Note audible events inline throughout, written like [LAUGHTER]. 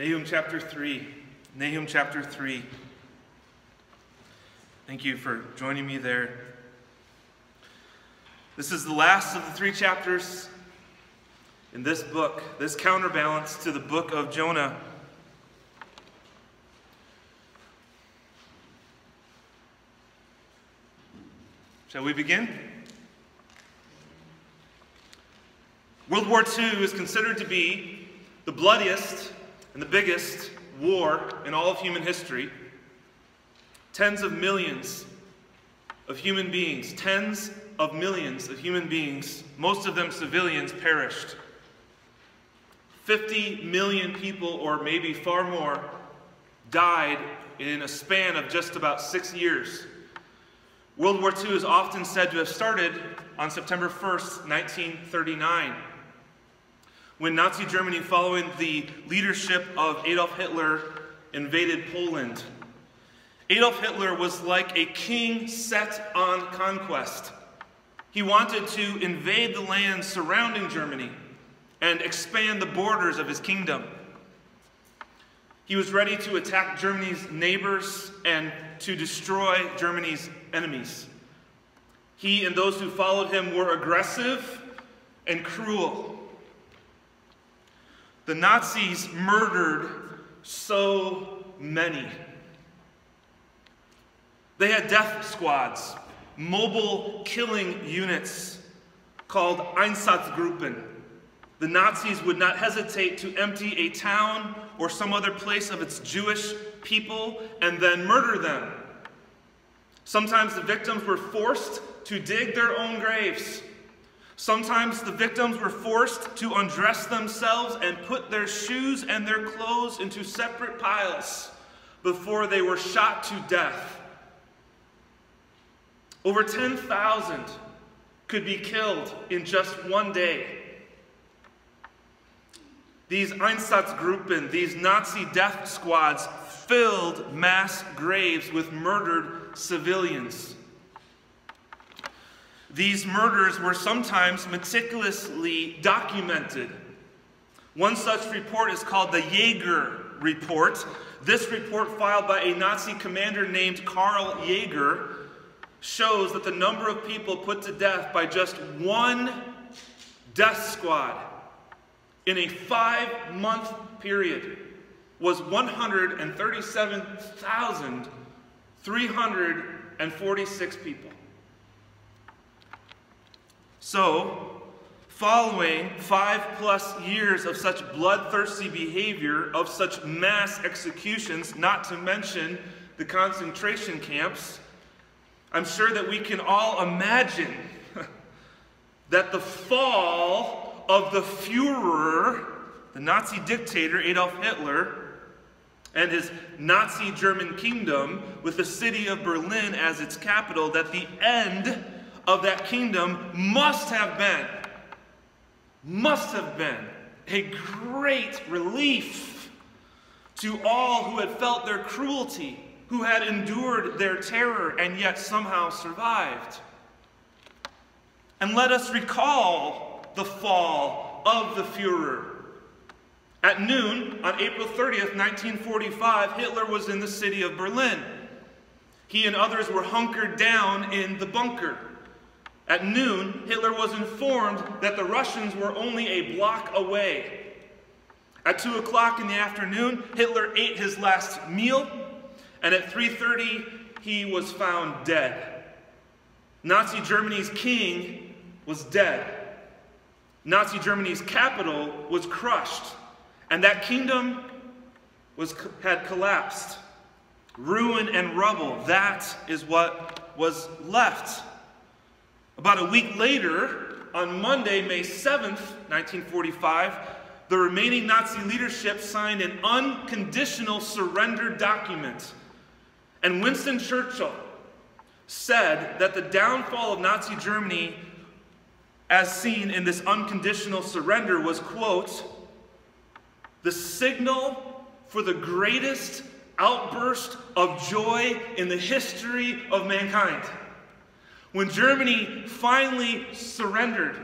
Nahum chapter 3. Nahum chapter 3. Thank you for joining me there. This is the last of the three chapters in this book, this counterbalance to the book of Jonah. Shall we begin? World War II is considered to be the bloodiest and the biggest war in all of human history. Tens of millions of human beings, tens of millions of human beings, most of them civilians, perished. 50 million people, or maybe far more, died in a span of just about six years. World War II is often said to have started on September 1st, 1939 when Nazi Germany, following the leadership of Adolf Hitler, invaded Poland. Adolf Hitler was like a king set on conquest. He wanted to invade the lands surrounding Germany and expand the borders of his kingdom. He was ready to attack Germany's neighbors and to destroy Germany's enemies. He and those who followed him were aggressive and cruel. The Nazis murdered so many. They had death squads, mobile killing units called Einsatzgruppen. The Nazis would not hesitate to empty a town or some other place of its Jewish people and then murder them. Sometimes the victims were forced to dig their own graves. Sometimes the victims were forced to undress themselves and put their shoes and their clothes into separate piles before they were shot to death. Over 10,000 could be killed in just one day. These Einsatzgruppen, these Nazi death squads, filled mass graves with murdered civilians. These murders were sometimes meticulously documented. One such report is called the Jaeger Report. This report, filed by a Nazi commander named Karl Jaeger, shows that the number of people put to death by just one death squad in a five month period was 137,346 people. So, following five plus years of such bloodthirsty behavior, of such mass executions, not to mention the concentration camps, I'm sure that we can all imagine [LAUGHS] that the fall of the Fuhrer, the Nazi dictator Adolf Hitler, and his Nazi German kingdom, with the city of Berlin as its capital, that the end of that kingdom must have been, must have been a great relief to all who had felt their cruelty, who had endured their terror and yet somehow survived. And let us recall the fall of the Fuhrer. At noon on April 30th, 1945, Hitler was in the city of Berlin. He and others were hunkered down in the bunker. At noon, Hitler was informed that the Russians were only a block away. At 2 o'clock in the afternoon, Hitler ate his last meal, and at 3.30, he was found dead. Nazi Germany's king was dead. Nazi Germany's capital was crushed, and that kingdom was, had collapsed. Ruin and rubble, that is what was left. About a week later, on Monday, May 7th, 1945, the remaining Nazi leadership signed an unconditional surrender document. And Winston Churchill said that the downfall of Nazi Germany, as seen in this unconditional surrender, was, quote, the signal for the greatest outburst of joy in the history of mankind. When Germany finally surrendered,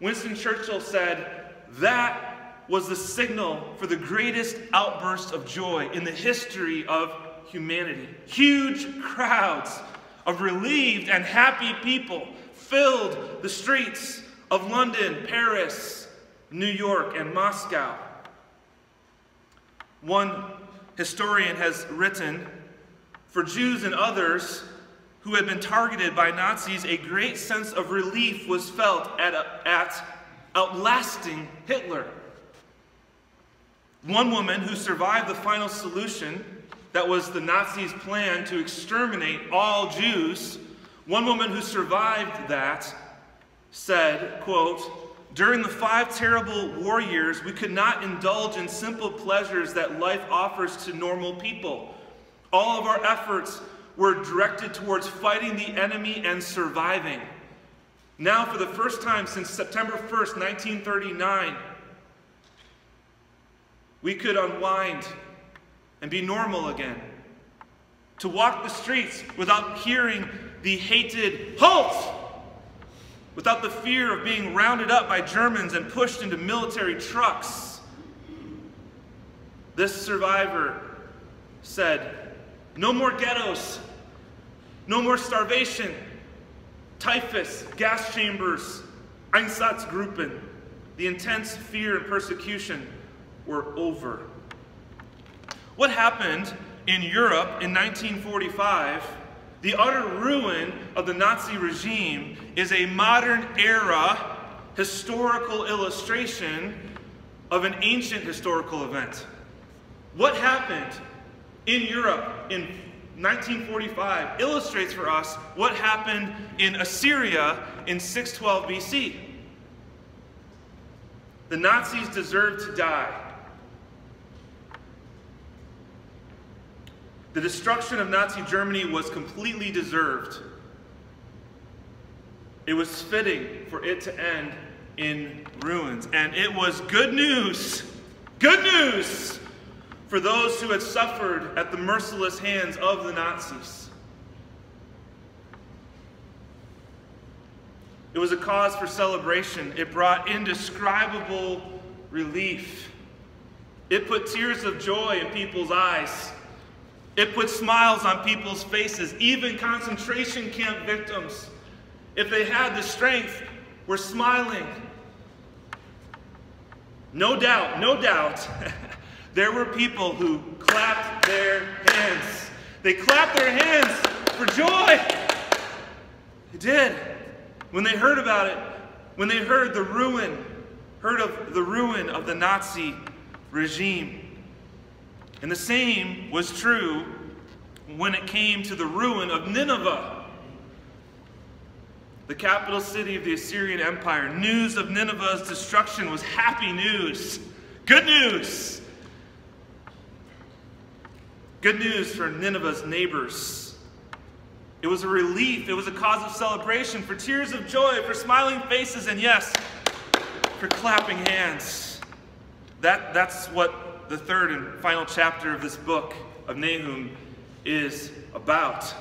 Winston Churchill said, That was the signal for the greatest outburst of joy in the history of humanity. Huge crowds of relieved and happy people filled the streets of London, Paris, New York, and Moscow. One historian has written For Jews and others who had been targeted by Nazis, a great sense of relief was felt at, at outlasting Hitler. One woman who survived the final solution that was the Nazis' plan to exterminate all Jews, one woman who survived that said, quote, during the five terrible war years, we could not indulge in simple pleasures that life offers to normal people. All of our efforts were directed towards fighting the enemy and surviving. Now, for the first time since September 1st, 1939, we could unwind and be normal again. To walk the streets without hearing the hated halt without the fear of being rounded up by Germans and pushed into military trucks. This survivor said, No more ghettos, no more starvation, typhus, gas chambers, Einsatzgruppen. The intense fear and persecution were over. What happened in Europe in 1945? The utter ruin of the Nazi regime is a modern era historical illustration of an ancient historical event. What happened in Europe in 1945 illustrates for us what happened in Assyria in 612 BC. The Nazis deserved to die. The destruction of Nazi Germany was completely deserved. It was fitting for it to end in ruins. And it was good news, good news for those who had suffered at the merciless hands of the Nazis. It was a cause for celebration. It brought indescribable relief. It put tears of joy in people's eyes. It put smiles on people's faces, even concentration camp victims. If they had the strength, were smiling. No doubt, no doubt, [LAUGHS] there were people who clapped their hands. They clapped their hands for joy. They did. When they heard about it, when they heard the ruin, heard of the ruin of the Nazi regime. And the same was true when it came to the ruin of Nineveh, the capital city of the Assyrian Empire. News of Nineveh's destruction was happy news. Good news. Good news for Nineveh's neighbors. It was a relief. It was a cause of celebration, for tears of joy, for smiling faces, and yes, for clapping hands. That, that's what the third and final chapter of this book of Nahum is about.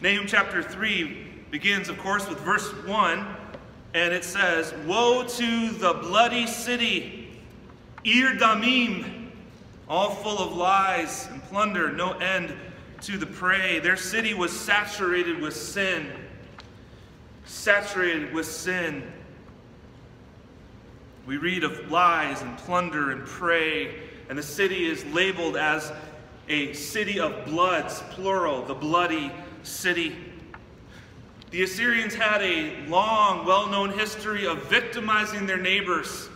Nahum chapter 3 begins, of course, with verse 1, and it says, Woe to the bloody city, Ir Damim, all full of lies and plunder, no end to the prey. Their city was saturated with sin. Saturated with sin. We read of lies and plunder and prey, and the city is labeled as a city of bloods, plural, the bloody city. The Assyrians had a long, well known history of victimizing their neighbors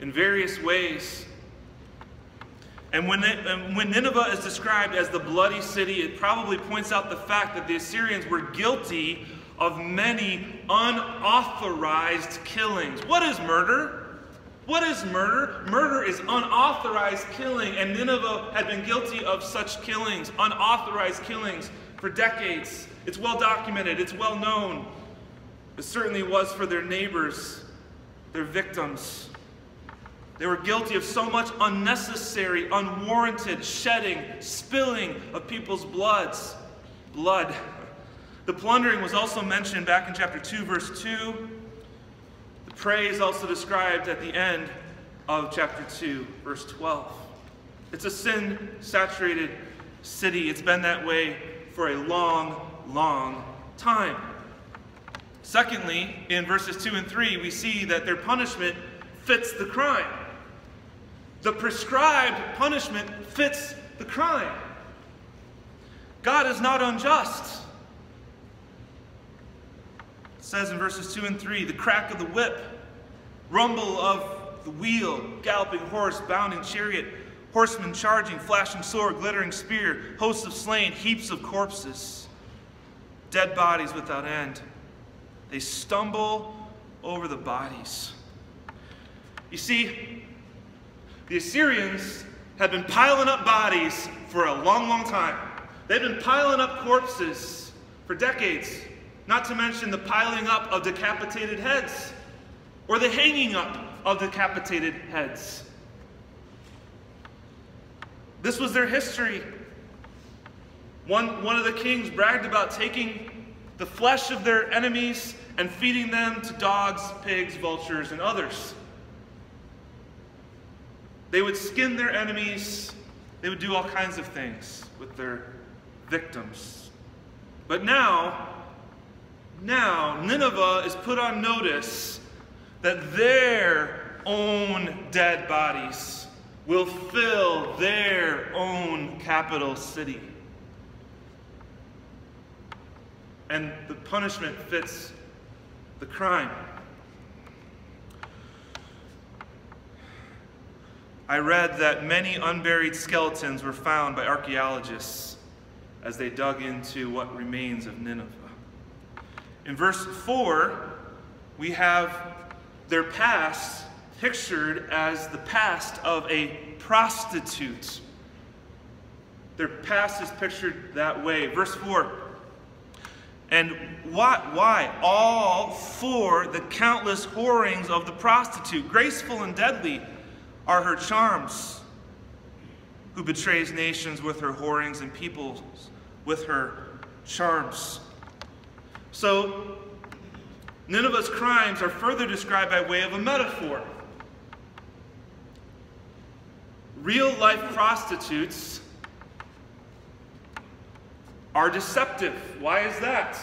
in various ways. And when, they, and um, when Nineveh is described as the bloody city, it probably points out the fact that the Assyrians were guilty of many unauthorized killings. What is murder? What is murder? Murder is unauthorized killing, and Nineveh had been guilty of such killings, unauthorized killings, for decades. It's well documented, it's well known. It certainly was for their neighbors, their victims. They were guilty of so much unnecessary, unwarranted shedding, spilling of people's bloods. Blood. The plundering was also mentioned back in chapter 2, verse 2. The Prey is also described at the end of chapter 2, verse 12. It's a sin saturated city. It's been that way for a long, long time. Secondly, in verses 2 and 3, we see that their punishment fits the crime. The prescribed punishment fits the crime. God is not unjust. It says in verses 2 and 3 the crack of the whip, rumble of the wheel, galloping horse, bounding chariot, horsemen charging, flashing sword, glittering spear, hosts of slain, heaps of corpses, dead bodies without end. They stumble over the bodies. You see, the Assyrians had been piling up bodies for a long, long time. They've been piling up corpses for decades, not to mention the piling up of decapitated heads or the hanging up of decapitated heads. This was their history. One, one of the kings bragged about taking the flesh of their enemies and feeding them to dogs, pigs, vultures, and others. They would skin their enemies, they would do all kinds of things with their victims. But now, now, Nineveh is put on notice that their own dead bodies will fill their own capital city. And the punishment fits the crime. I read that many unburied skeletons were found by archaeologists as they dug into what remains of Nineveh. In verse 4, we have their past pictured as the past of a prostitute. Their past is pictured that way. Verse 4 and why? Why? All for the countless whorings of the prostitute. Graceful and deadly are her charms, who betrays nations with her whorings and peoples with her charms. So, Nineveh's crimes are further described by way of a metaphor. Real life prostitutes are deceptive. Why is that?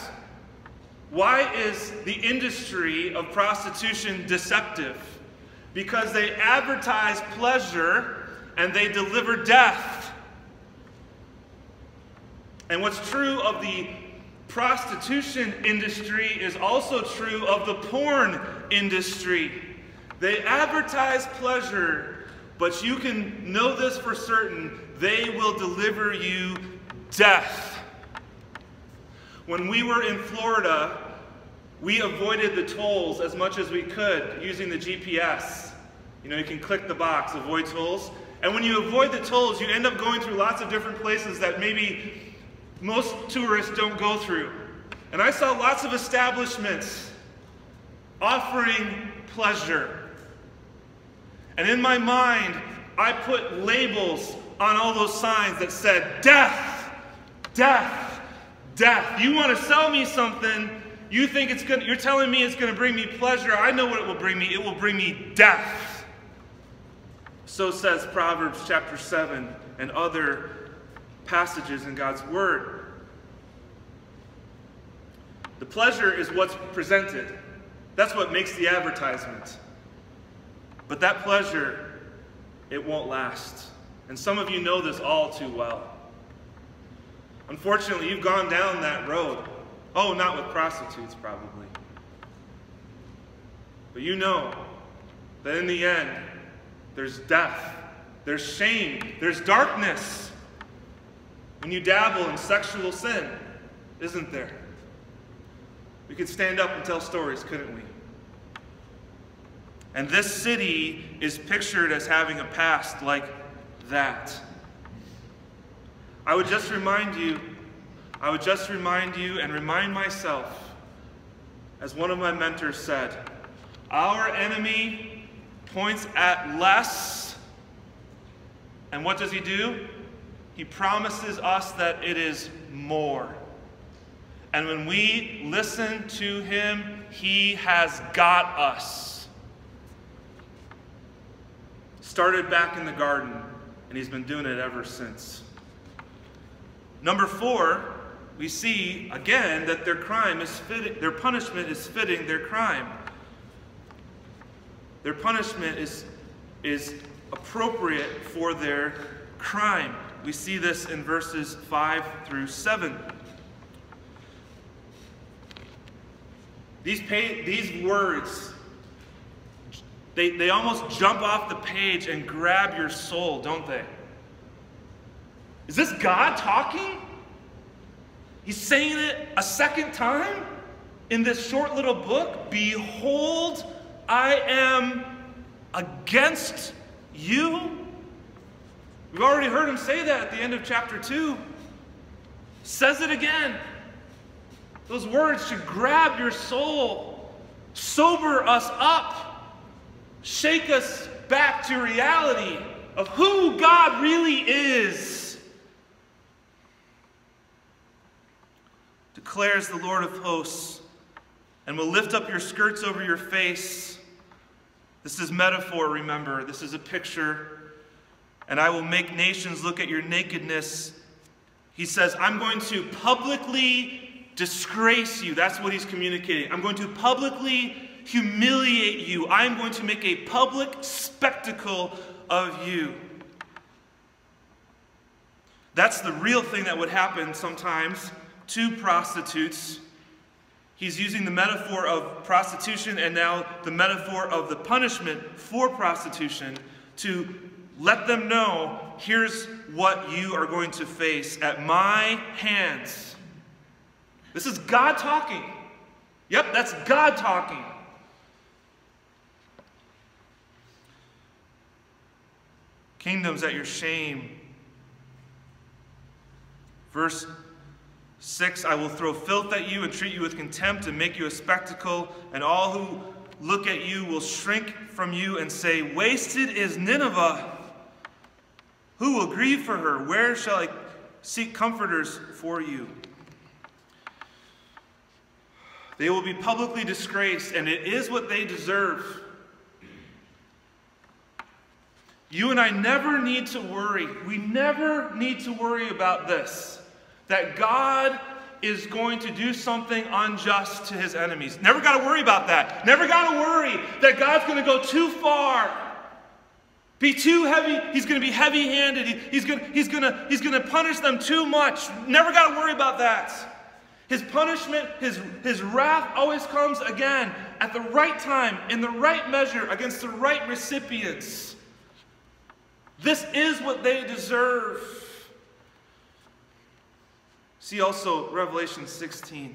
Why is the industry of prostitution deceptive? Because they advertise pleasure and they deliver death. And what's true of the prostitution industry is also true of the porn industry. They advertise pleasure, but you can know this for certain they will deliver you death. When we were in Florida, we avoided the tolls as much as we could using the GPS. You know, you can click the box, avoid tolls. And when you avoid the tolls, you end up going through lots of different places that maybe most tourists don't go through. And I saw lots of establishments offering pleasure. And in my mind, I put labels on all those signs that said, death, death, death. You want to sell me something, you think it's going you're telling me it's going to bring me pleasure. I know what it will bring me. It will bring me death. So says Proverbs chapter 7 and other passages in God's word. The pleasure is what's presented. That's what makes the advertisement. But that pleasure, it won't last. And some of you know this all too well. Unfortunately, you've gone down that road. Oh, not with prostitutes, probably. But you know that in the end, there's death, there's shame, there's darkness when you dabble in sexual sin, isn't there? We could stand up and tell stories, couldn't we? And this city is pictured as having a past like that. I would just remind you, I would just remind you and remind myself, as one of my mentors said, our enemy points at less. And what does he do? He promises us that it is more. And when we listen to him, he has got us. Started back in the garden, and he's been doing it ever since. Number four, we see again that their crime is fitting, their punishment is fitting their crime. Their punishment is, is appropriate for their crime. We see this in verses 5 through 7. These, these words, they, they almost jump off the page and grab your soul, don't they? Is this God talking? He's saying it a second time in this short little book. Behold, I am against you. We've already heard him say that at the end of chapter 2. Says it again. Those words should grab your soul, sober us up, shake us back to reality of who God really is. declares the Lord of hosts, and will lift up your skirts over your face. This is metaphor, remember. This is a picture. And I will make nations look at your nakedness. He says, I'm going to publicly disgrace you. That's what he's communicating. I'm going to publicly humiliate you. I'm going to make a public spectacle of you. That's the real thing that would happen sometimes to prostitutes. He's using the metaphor of prostitution and now the metaphor of the punishment for prostitution to let them know here's what you are going to face at my hands. This is God talking. Yep, that's God talking. Kingdoms at your shame. Verse 6 I will throw filth at you and treat you with contempt and make you a spectacle, and all who look at you will shrink from you and say, Wasted is Nineveh. Who will grieve for her? Where shall I seek comforters for you? They will be publicly disgraced, and it is what they deserve. You and I never need to worry. We never need to worry about this that God is going to do something unjust to his enemies. Never got to worry about that. Never got to worry that God's going to go too far. Be too heavy. He's going to be heavy handed. He, he's going he's to, he's to punish them too much. Never got to worry about that. His punishment, his, his wrath always comes again at the right time, in the right measure, against the right recipients. This is what they deserve. See also Revelation 16.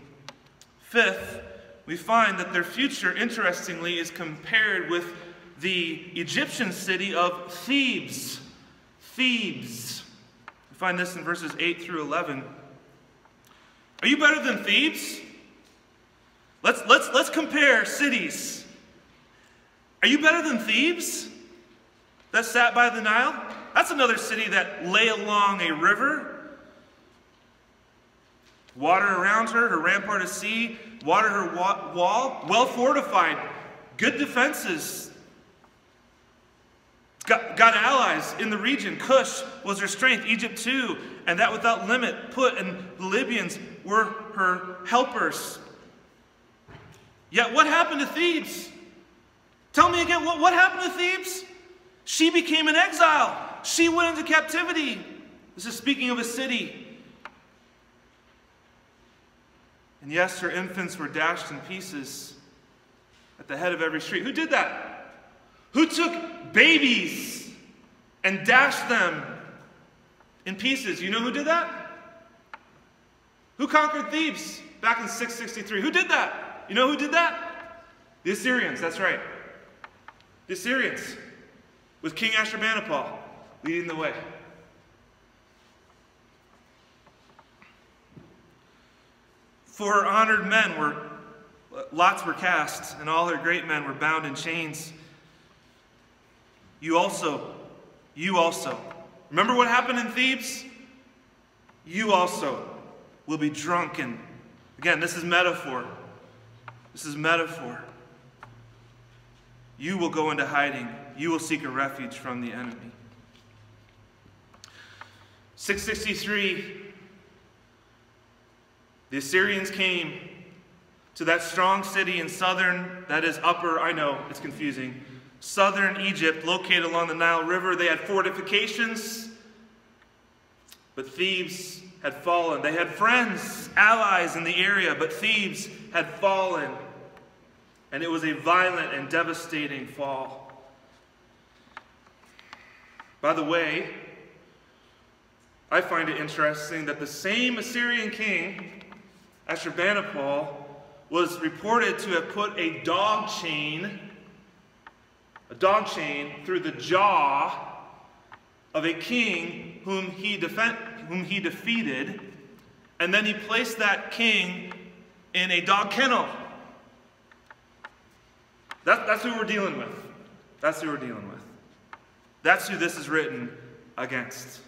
Fifth, we find that their future, interestingly, is compared with the Egyptian city of Thebes. Thebes. We find this in verses 8 through 11. Are you better than Thebes? Let's, let's, let's compare cities. Are you better than Thebes that sat by the Nile? That's another city that lay along a river Water around her, her rampart of sea, water her wa wall, well fortified, good defenses. Got, got allies in the region. Cush was her strength, Egypt too, and that without limit. Put and the Libyans were her helpers. Yet what happened to Thebes? Tell me again, what, what happened to Thebes? She became an exile. She went into captivity. This is speaking of a city. And yes, her infants were dashed in pieces at the head of every street. Who did that? Who took babies and dashed them in pieces? You know who did that? Who conquered Thebes back in 663? Who did that? You know who did that? The Assyrians, that's right. The Assyrians, with King Ashurbanipal leading the way. For her honored men were, lots were cast, and all her great men were bound in chains. You also, you also. Remember what happened in Thebes? You also will be drunken. Again, this is metaphor. This is metaphor. You will go into hiding you will seek a refuge from the enemy. 663, the Assyrians came to that strong city in southern, that is upper, I know, it's confusing, southern Egypt, located along the Nile River. They had fortifications, but Thebes had fallen. They had friends, allies in the area, but Thebes had fallen. And it was a violent and devastating fall. By the way, I find it interesting that the same Assyrian king, Ashurbanipal, was reported to have put a dog chain, a dog chain through the jaw of a king whom he, whom he defeated, and then he placed that king in a dog kennel. That, that's who we're dealing with. That's who we're dealing with. That's who this is written against.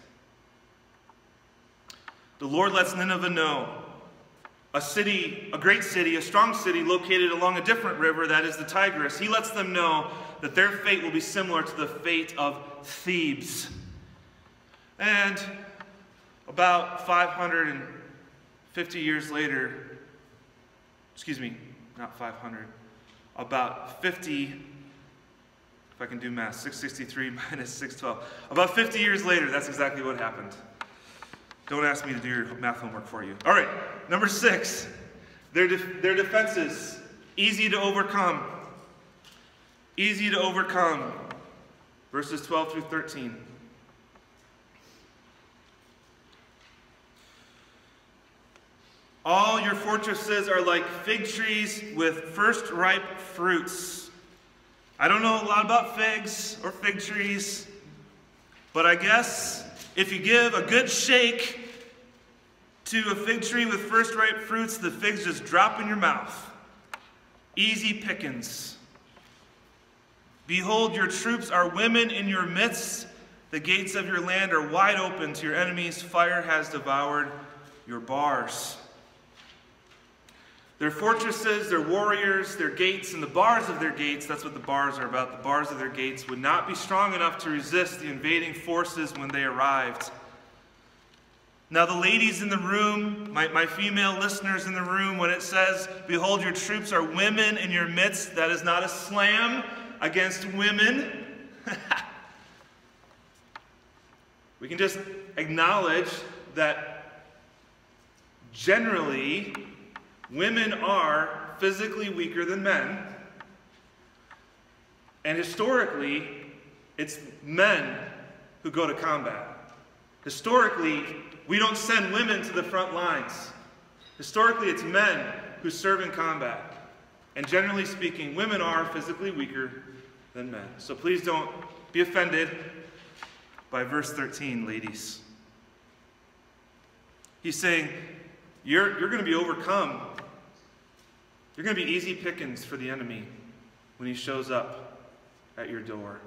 The Lord lets Nineveh know a city, a great city, a strong city located along a different river, that is the Tigris. He lets them know that their fate will be similar to the fate of Thebes. And about 550 years later, excuse me, not 500, about 50, if I can do math, 663 [LAUGHS] minus 612. About 50 years later, that's exactly what happened. Don't ask me to do your math homework for you. All right, number six, their, their defenses, easy to overcome. Easy to overcome. Verses 12 through 13. All your fortresses are like fig trees with first ripe fruits. I don't know a lot about figs or fig trees, but I guess if you give a good shake to a fig tree with first ripe fruits, the figs just drop in your mouth. Easy pickings. Behold, your troops are women in your midst. The gates of your land are wide open to your enemies. Fire has devoured your bars. Their fortresses, their warriors, their gates, and the bars of their gates, that's what the bars are about, the bars of their gates, would not be strong enough to resist the invading forces when they arrived. Now, the ladies in the room, my, my female listeners in the room, when it says, Behold, your troops are women in your midst, that is not a slam against women. [LAUGHS] we can just acknowledge that generally, Women are physically weaker than men. And historically, it's men who go to combat. Historically, we don't send women to the front lines. Historically, it's men who serve in combat. And generally speaking, women are physically weaker than men. So please don't be offended by verse 13, ladies. He's saying, You're, you're going to be overcome you're going to be easy pickings for the enemy when he shows up at your door.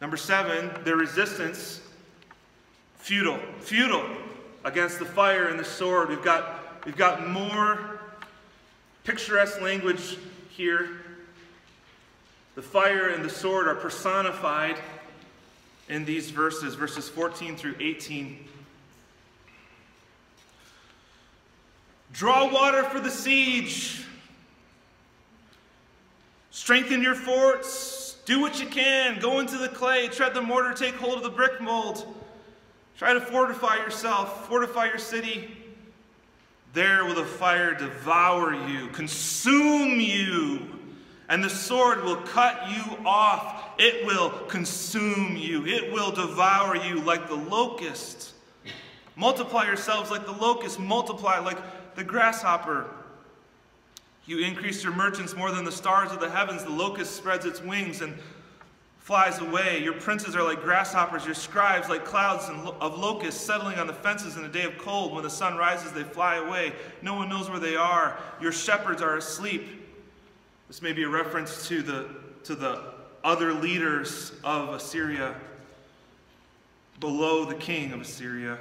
Number seven, their resistance, futile. Futile against the fire and the sword. We've got, we've got more picturesque language here. The fire and the sword are personified in these verses, verses 14 through 18. Draw water for the siege. Strengthen your forts. Do what you can. Go into the clay. Tread the mortar. Take hold of the brick mold. Try to fortify yourself. Fortify your city. There will the fire devour you, consume you, and the sword will cut you off. It will consume you. It will devour you like the locust. Multiply yourselves like the locust. Multiply like the grasshopper. You increase your merchants more than the stars of the heavens. The locust spreads its wings and flies away. Your princes are like grasshoppers, your scribes like clouds of locusts settling on the fences in a day of cold. When the sun rises, they fly away. No one knows where they are. Your shepherds are asleep. This may be a reference to the, to the other leaders of Assyria below the king of Assyria.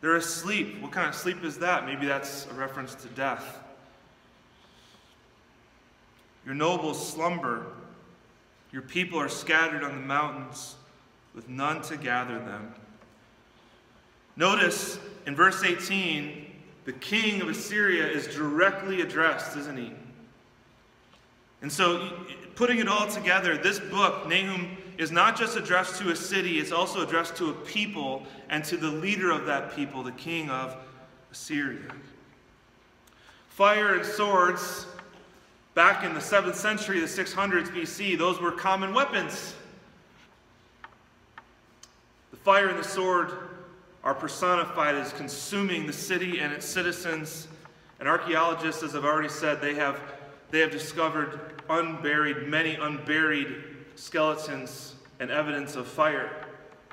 They're asleep. What kind of sleep is that? Maybe that's a reference to death. Your nobles slumber. Your people are scattered on the mountains with none to gather them. Notice in verse 18, the king of Assyria is directly addressed, isn't he? And so, putting it all together, this book, Nahum, is not just addressed to a city, it's also addressed to a people and to the leader of that people, the king of Assyria. Fire and swords, back in the 7th century, the 600s BC, those were common weapons. The fire and the sword are personified as consuming the city and its citizens. And archaeologists, as I've already said, they have, they have discovered unburied, many unburied skeletons and evidence of fire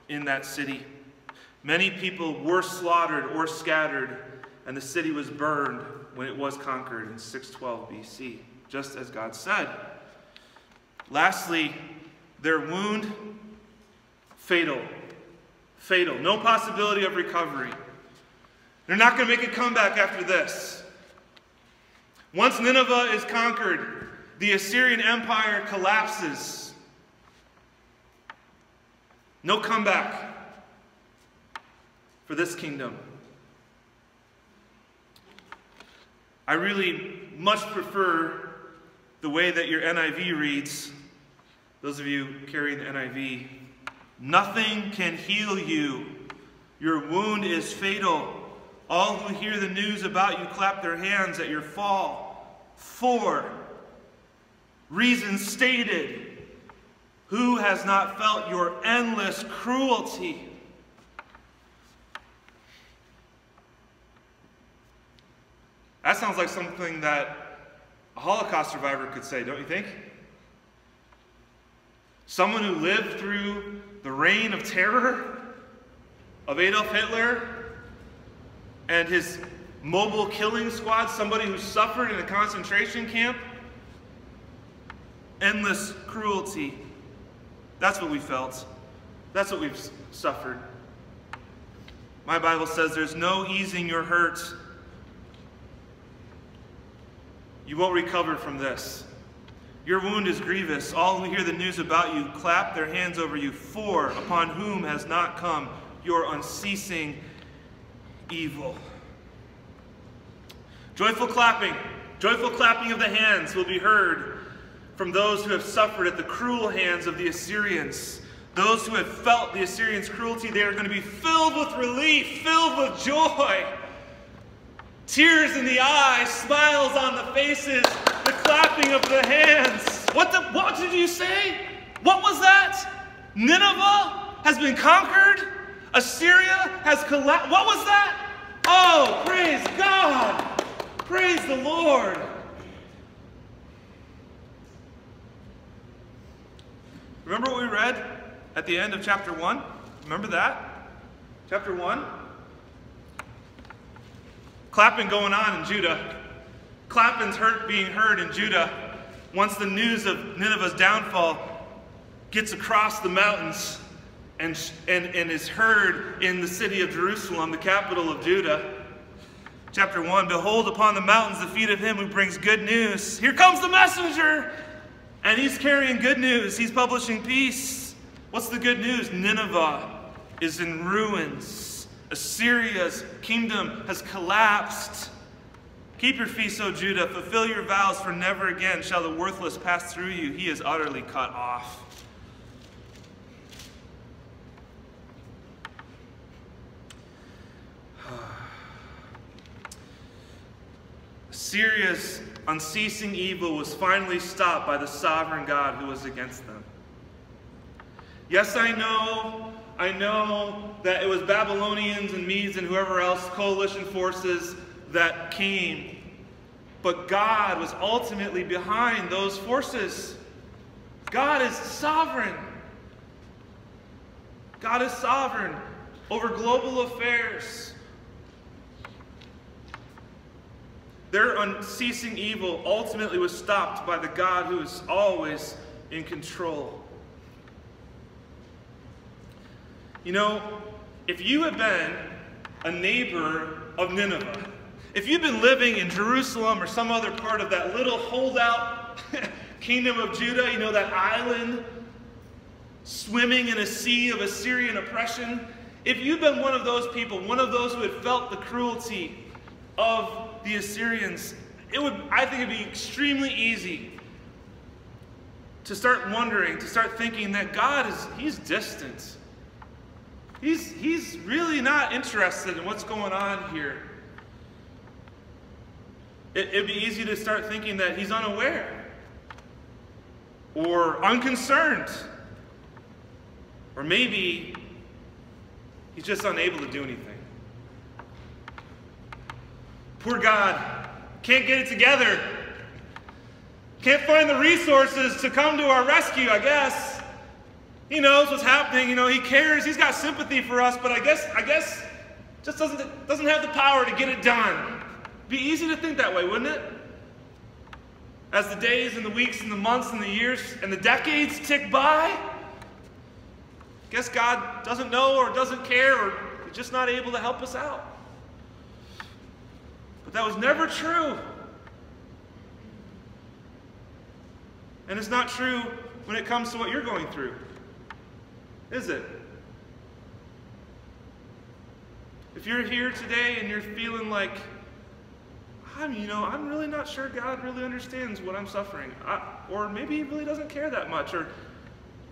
in that city. Many people were slaughtered or scattered, and the city was burned when it was conquered in 612 BC, just as God said. Lastly, their wound, fatal. Fatal. No possibility of recovery. They're not going to make a comeback after this. Once Nineveh is conquered, the Assyrian Empire collapses. No comeback for this kingdom. I really much prefer the way that your NIV reads. Those of you carrying the NIV, nothing can heal you. Your wound is fatal. All who hear the news about you clap their hands at your fall. For reasons stated, who has not felt your endless cruelty? That sounds like something that a Holocaust survivor could say, don't you think? Someone who lived through the reign of terror of Adolf Hitler and his mobile killing squad, somebody who suffered in a concentration camp. Endless cruelty. That's what we felt. That's what we've suffered. My Bible says there's no easing your hurt You won't recover from this. Your wound is grievous. All who hear the news about you clap their hands over you, for upon whom has not come your unceasing evil. Joyful clapping, joyful clapping of the hands will be heard from those who have suffered at the cruel hands of the Assyrians. Those who have felt the Assyrians' cruelty, they are going to be filled with relief, filled with joy. Tears in the eyes, smiles on the faces, the clapping of the hands. What, the, what did you say? What was that? Nineveh has been conquered? Assyria has collapsed? What was that? Oh, praise God! Praise the Lord! Remember what we read at the end of chapter 1? Remember that? Chapter 1? Clapping going on in Judah. Clapping's hurt being heard in Judah once the news of Nineveh's downfall gets across the mountains and, and, and is heard in the city of Jerusalem, the capital of Judah. Chapter 1 Behold upon the mountains the feet of him who brings good news. Here comes the messenger! And he's carrying good news. He's publishing peace. What's the good news? Nineveh is in ruins. Assyria's kingdom has collapsed. Keep your feast, O Judah. Fulfill your vows, for never again shall the worthless pass through you. He is utterly cut off. Assyria's unceasing evil was finally stopped by the sovereign God who was against them. Yes, I know I know that it was Babylonians and Medes and whoever else, coalition forces that came. But God was ultimately behind those forces. God is sovereign. God is sovereign over global affairs. Their unceasing evil ultimately was stopped by the God who is always in control. You know, if you had been a neighbor of Nineveh, if you'd been living in Jerusalem or some other part of that little holdout [LAUGHS] kingdom of Judah, you know, that island swimming in a sea of Assyrian oppression. If you've been one of those people, one of those who had felt the cruelty of the Assyrians, it would, I think, it'd be extremely easy to start wondering, to start thinking that God is, he's distant. He's, he's really not interested in what's going on here. It, it'd be easy to start thinking that he's unaware or unconcerned. Or maybe he's just unable to do anything. Poor God can't get it together. Can't find the resources to come to our rescue, I guess. He knows what's happening, you know, he cares, he's got sympathy for us, but I guess I guess just doesn't doesn't have the power to get it done. Be easy to think that way, wouldn't it? As the days and the weeks and the months and the years and the decades tick by, guess God doesn't know or doesn't care or is just not able to help us out. That was never true. And it's not true when it comes to what you're going through, is it? If you're here today and you're feeling like, I'm, you know, I'm really not sure God really understands what I'm suffering, I, or maybe He really doesn't care that much, or,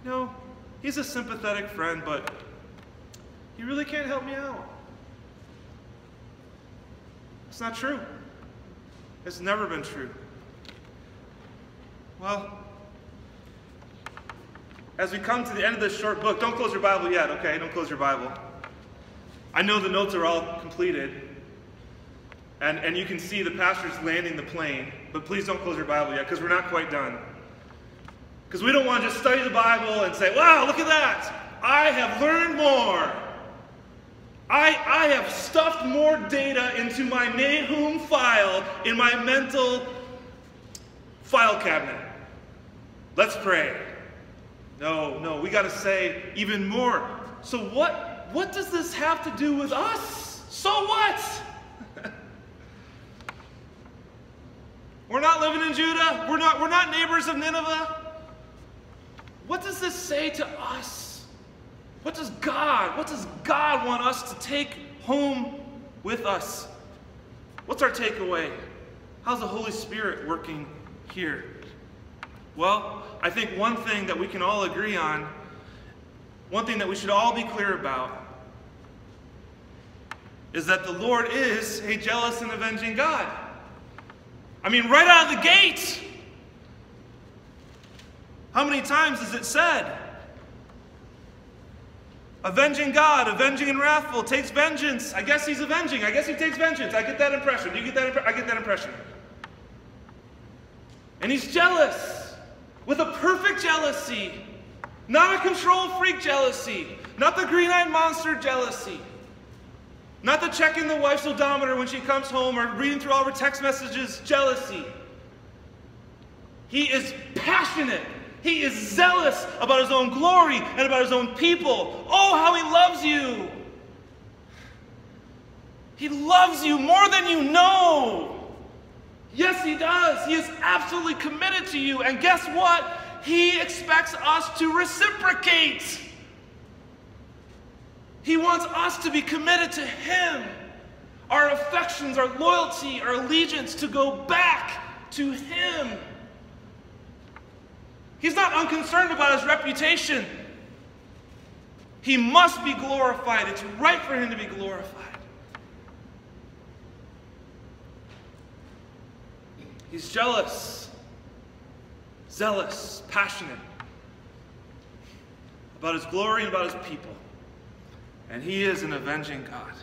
you know, He's a sympathetic friend, but He really can't help me out. It's not true. It's never been true. Well, as we come to the end of this short book, don't close your Bible yet, okay? Don't close your Bible. I know the notes are all completed, and, and you can see the pastor's landing the plane, but please don't close your Bible yet because we're not quite done. Because we don't want to just study the Bible and say, wow, look at that. I have learned more. I, I have stuffed more data into my Nahum file in my mental file cabinet. Let's pray. No, no, we got to say even more. So what what does this have to do with us? So what? [LAUGHS] we're not living in Judah. We're not we're not neighbors of Nineveh. What does this say to us? What does God, what does God want us to take home with us? What's our takeaway? How's the Holy Spirit working here? Well, I think one thing that we can all agree on, one thing that we should all be clear about, is that the Lord is a jealous and avenging God. I mean, right out of the gate. How many times is it said? Avenging God, avenging and wrathful, takes vengeance. I guess he's avenging. I guess he takes vengeance. I get that impression. Do you get that? I get that impression. And he's jealous with a perfect jealousy, not a control freak jealousy, not the green eyed monster jealousy, not the checking the wife's odometer when she comes home or reading through all her text messages jealousy. He is passionate. He is zealous about his own glory and about his own people. Oh, how he loves you! He loves you more than you know. Yes, He does. He is absolutely committed to you. And guess what? He expects us to reciprocate. He wants us to be committed to Him. Our affections, our loyalty, our allegiance to go back to Him. He's not unconcerned about His reputation. He must be glorified. It's right for Him to be glorified. He's jealous, zealous, passionate about his glory and about his people. And he is an avenging God.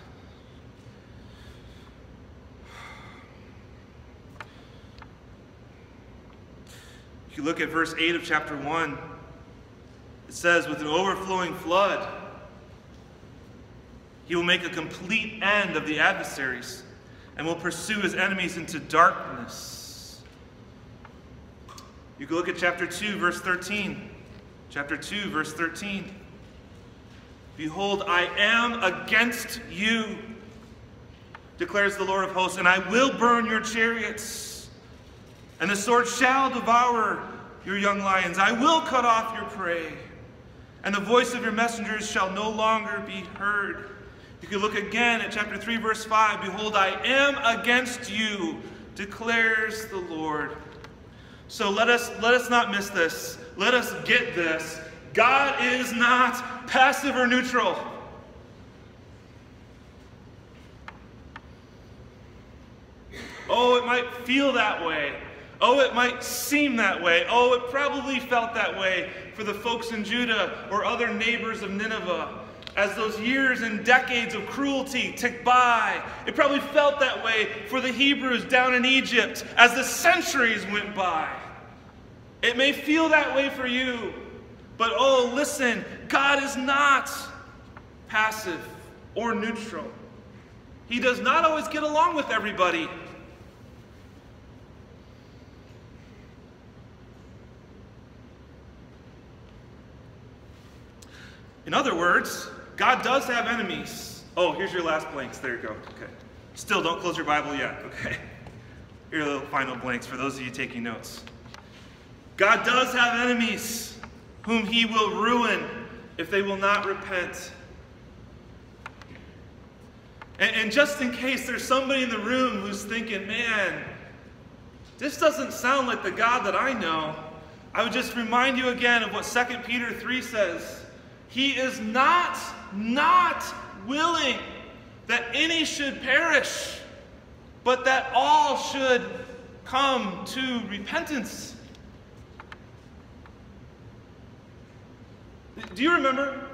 If you look at verse 8 of chapter 1, it says, With an overflowing flood, he will make a complete end of the adversaries and will pursue his enemies into darkness. You can look at chapter 2, verse 13. Chapter 2, verse 13. Behold, I am against you, declares the Lord of hosts, and I will burn your chariots, and the sword shall devour your young lions. I will cut off your prey, and the voice of your messengers shall no longer be heard. You can look again at chapter 3, verse 5. Behold, I am against you, declares the Lord. So let us, let us not miss this. Let us get this. God is not passive or neutral. Oh, it might feel that way. Oh, it might seem that way. Oh, it probably felt that way for the folks in Judah or other neighbors of Nineveh. As those years and decades of cruelty ticked by, it probably felt that way for the Hebrews down in Egypt as the centuries went by. It may feel that way for you, but oh, listen, God is not passive or neutral. He does not always get along with everybody. In other words, God does have enemies. Oh, here's your last blanks. There you go. Okay. Still, don't close your Bible yet. [LAUGHS] Okay. Here are the final blanks for those of you taking notes. God does have enemies whom he will ruin if they will not repent. And, and, just in case there's somebody in the room who's thinking, man, this doesn't sound like the God that I know, I would just remind you again of what 2 Peter 3 says. He is not, not willing that any should perish, but that all should come to repentance. Do you remember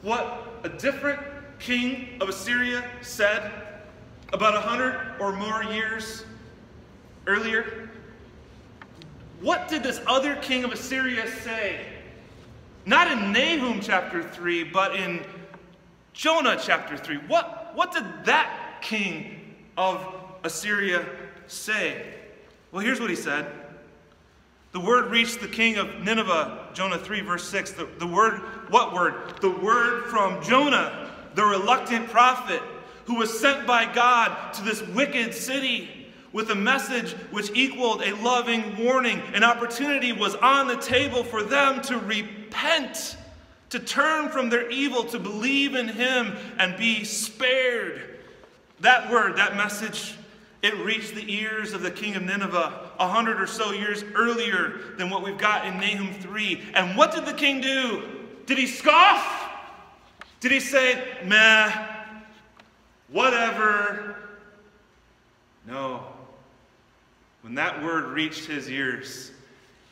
what a different king of Assyria said about a hundred or more years earlier? What did this other king of Assyria say? Not in Nahum chapter 3, but in Jonah chapter 3. What, what did that king of Assyria say? Well, here's what he said. The word reached the king of Nineveh, Jonah 3, verse 6. The, the word, what word? The word from Jonah, the reluctant prophet, who was sent by God to this wicked city with a message which equaled a loving warning. An opportunity was on the table for them to repent, to turn from their evil, to believe in Him and be spared. That word, that message, it reached the ears of the king of Nineveh a hundred or so years earlier than what we've got in Nahum 3. And what did the king do? Did he scoff? Did he say, meh, whatever? No. When that word reached his ears,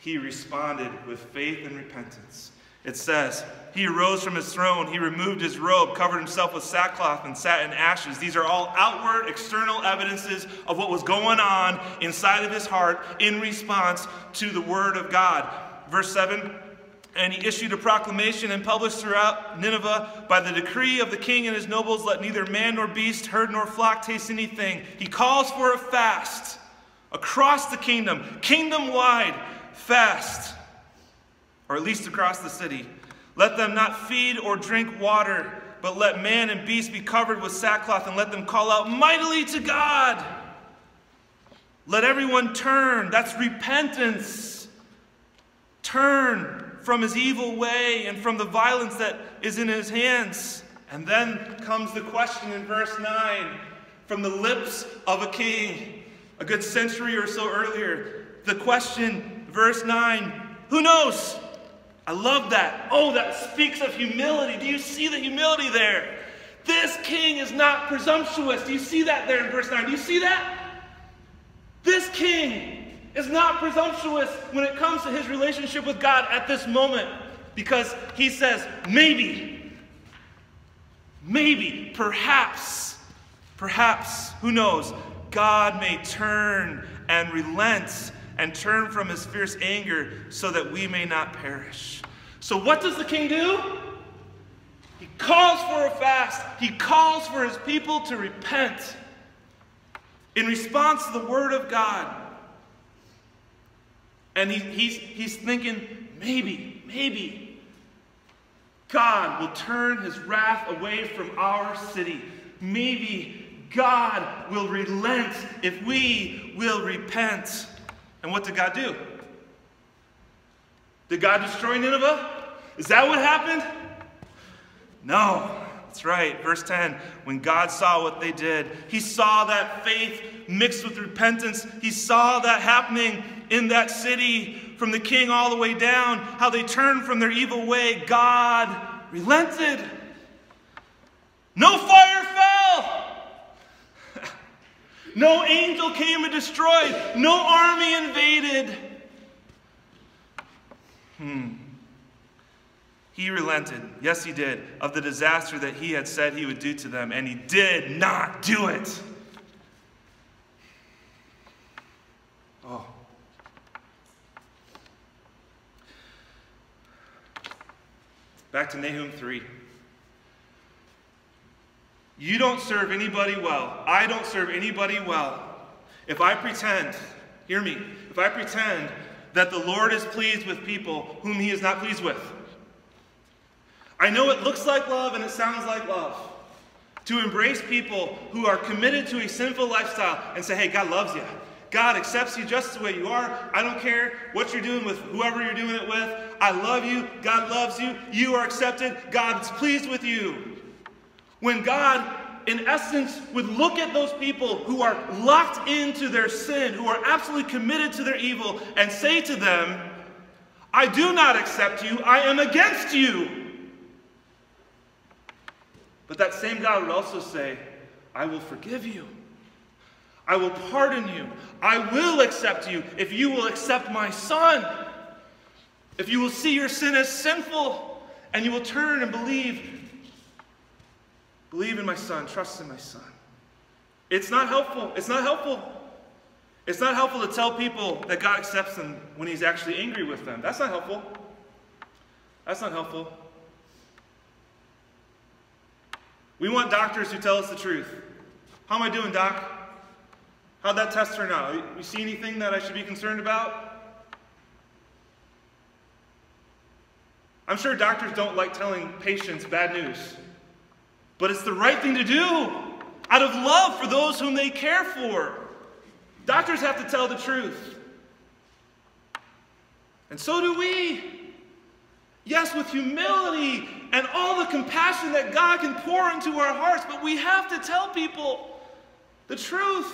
he responded with faith and repentance. It says, He arose from his throne, he removed his robe, covered himself with sackcloth, and sat in ashes. These are all outward, external evidences of what was going on inside of his heart in response to the word of God. Verse 7 and he issued a proclamation and published throughout Nineveh by the decree of the king and his nobles let neither man nor beast, herd nor flock taste anything. He calls for a fast across the kingdom, kingdom wide, fast or at least across the city. Let them not feed or drink water, but let man and beast be covered with sackcloth, and let them call out mightily to God. Let everyone turn. That's repentance. Turn from his evil way and from the violence that is in his hands. And then comes the question in verse 9 from the lips of a king, a good century or so earlier. The question, verse 9 Who knows? I love that. Oh, that speaks of humility. Do you see the humility there? This king is not presumptuous. Do you see that there in verse 9? Do you see that? This king is not presumptuous when it comes to his relationship with God at this moment because he says, maybe, maybe, perhaps, perhaps, who knows, God may turn and relent and turn from his fierce anger so that we may not perish. So, what does the king do? He calls for a fast, he calls for his people to repent in response to the word of God. And he, he's, he's thinking, maybe, maybe God will turn his wrath away from our city. Maybe God will relent if we will repent. And what did God do? Did God destroy Nineveh? Is that what happened? No. That's right. Verse 10 When God saw what they did, he saw that faith mixed with repentance. He saw that happening in that city from the king all the way down, how they turned from their evil way. God relented. No fire fell. No angel came and destroyed. No army invaded. Hmm. He relented, yes, he did, of the disaster that he had said he would do to them, and he did not do it. Oh. Back to Nahum 3. You don't serve anybody well. I don't serve anybody well. If I pretend, hear me, if I pretend that the Lord is pleased with people whom he is not pleased with, I know it looks like love and it sounds like love. To embrace people who are committed to a sinful lifestyle and say, hey, God loves you. God accepts you just the way you are. I don't care what you're doing with whoever you're doing it with. I love you. God loves you. You are accepted. God is pleased with you. When God, in essence, would look at those people who are locked into their sin, who are absolutely committed to their evil, and say to them, I do not accept you. I am against you. But that same God would also say, I will forgive you. I will pardon you. I will accept you if you will accept my son. If you will see your sin as sinful and you will turn and believe. Believe in my son, trust in my son. It's not helpful. It's not helpful. It's not helpful to tell people that God accepts them when he's actually angry with them. That's not helpful. That's not helpful. We want doctors who tell us the truth. How am I doing, doc? How'd that test turn out? You see anything that I should be concerned about? I'm sure doctors don't like telling patients bad news, but it's the right thing to do out of love for those whom they care for. Doctors have to tell the truth. And so do we. Yes, with humility and all the compassion that God can pour into our hearts, but we have to tell people the truth.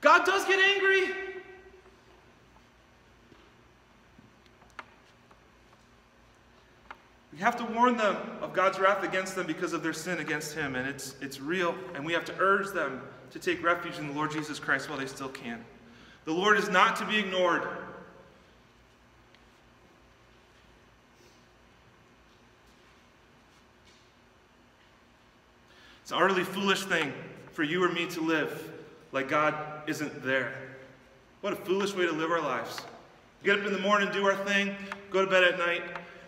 God does get angry. We have to warn them of God's wrath against them because of their sin against Him, and it's, it's real, and we have to urge them to take refuge in the Lord Jesus Christ while they still can. The Lord is not to be ignored. It's an utterly foolish thing for you or me to live like God isn't there. What a foolish way to live our lives. Get up in the morning, do our thing, go to bed at night,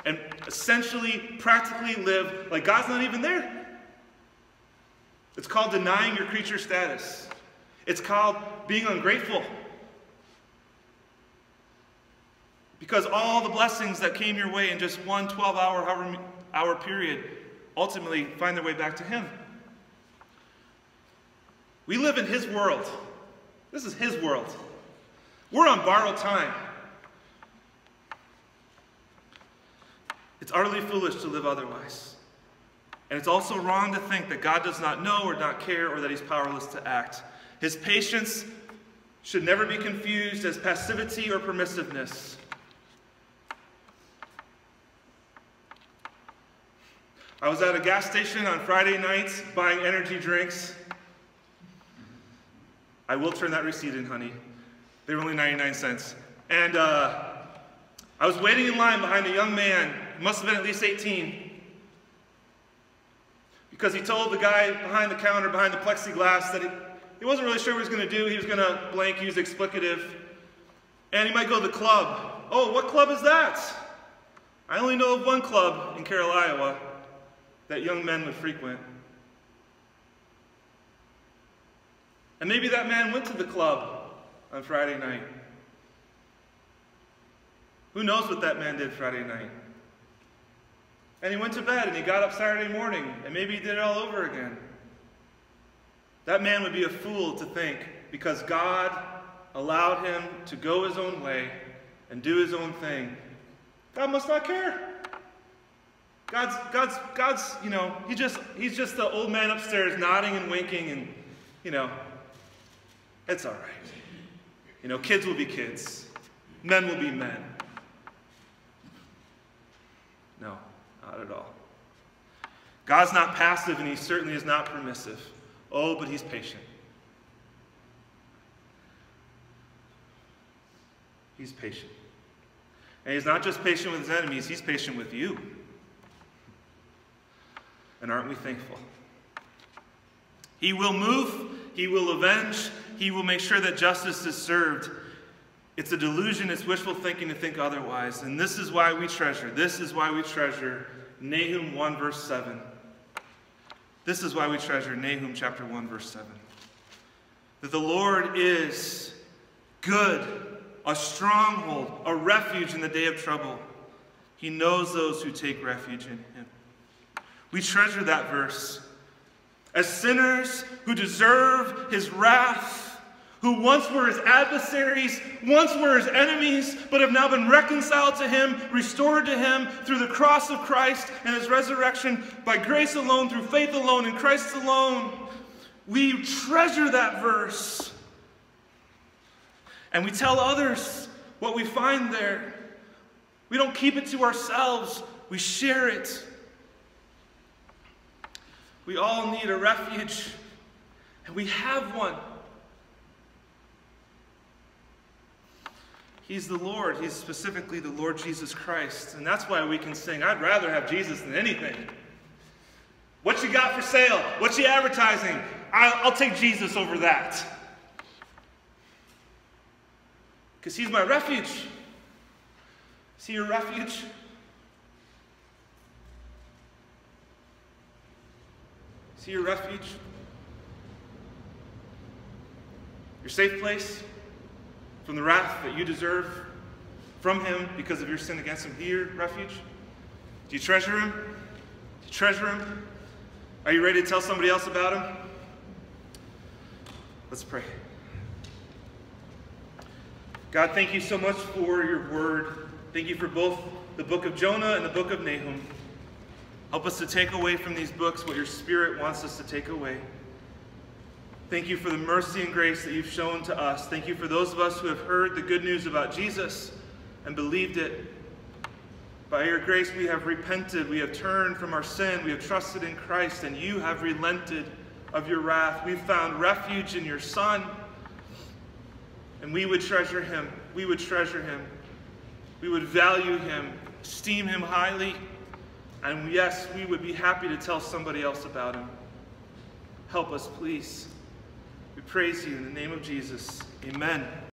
and essentially, practically live like God's not even there. It's called denying your creature status. It's called being ungrateful. Because all the blessings that came your way in just one 12 hour, hour, hour period ultimately find their way back to Him. We live in His world. This is His world. We're on borrowed time. It's utterly foolish to live otherwise. And it's also wrong to think that God does not know or not care or that He's powerless to act. His patience should never be confused as passivity or permissiveness. I was at a gas station on Friday nights buying energy drinks. I will turn that receipt in, honey. They were only 99 cents. And uh, I was waiting in line behind a young man, must have been at least 18, because he told the guy behind the counter, behind the plexiglass, that he, he wasn't really sure what he was going to do. He was going to blank, use explicative. And he might go to the club. Oh, what club is that? I only know of one club in Carroll, Iowa that young men would frequent. And maybe that man went to the club on Friday night. Who knows what that man did Friday night? And he went to bed and he got up Saturday morning and maybe he did it all over again. That man would be a fool to think because God allowed him to go his own way and do his own thing, God must not care. God's, God's, God's, you know, he just, he's just the old man upstairs nodding and winking and, you know, it's all right. You know, kids will be kids. Men will be men. No, not at all. God's not passive and he certainly is not permissive. Oh, but he's patient. He's patient. And he's not just patient with his enemies, he's patient with you. And aren't we thankful? He will move, he will avenge, he will make sure that justice is served. It's a delusion, it's wishful thinking to think otherwise. And this is why we treasure, this is why we treasure Nahum 1, verse 7. This is why we treasure Nahum chapter 1, verse 7. That the Lord is good, a stronghold, a refuge in the day of trouble. He knows those who take refuge in him. We treasure that verse. As sinners who deserve his wrath, who once were his adversaries, once were his enemies, but have now been reconciled to him, restored to him through the cross of Christ and his resurrection by grace alone, through faith alone, in Christ alone. We treasure that verse. And we tell others what we find there. We don't keep it to ourselves, we share it. We all need a refuge, and we have one. He's the Lord. He's specifically the Lord Jesus Christ. And that's why we can sing, I'd rather have Jesus than anything. What you got for sale? What you advertising? I'll, I'll take Jesus over that. Because he's my refuge. Is he your refuge? Is he your refuge? Your safe place from the wrath that you deserve from him because of your sin against him? here, refuge? Do you treasure him? Do you treasure him? Are you ready to tell somebody else about him? Let's pray. God, thank you so much for your word. Thank you for both the book of Jonah and the book of Nahum. Help us to take away from these books what your Spirit wants us to take away. Thank you for the mercy and grace that you've shown to us. Thank you for those of us who have heard the good news about Jesus and believed it. By your grace, we have repented. We have turned from our sin. We have trusted in Christ, and you have relented of your wrath. We've found refuge in your Son, and we would treasure him. We would treasure him. We would value him, esteem him highly. And yes, we would be happy to tell somebody else about him. Help us, please. Praise you in the name of Jesus. Amen.